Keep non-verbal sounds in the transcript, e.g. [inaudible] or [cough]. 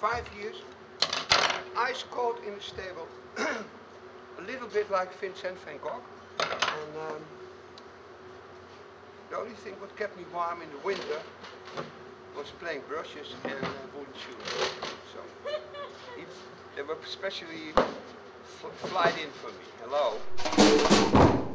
Five years, ice cold in the stable, [clears throat] a little bit like Vincent van Gogh. And um, the only thing what kept me warm in the winter was playing brushes and uh, wooden shoes. So [laughs] it, they were especially flight in for me. Hello.